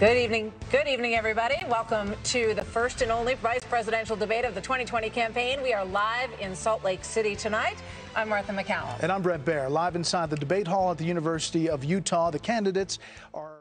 Good evening. Good evening, everybody. Welcome to the first and only vice presidential debate of the 2020 campaign. We are live in Salt Lake City tonight. I'm Martha MacCallum. And I'm Bret Baier, live inside the debate hall at the University of Utah. The candidates are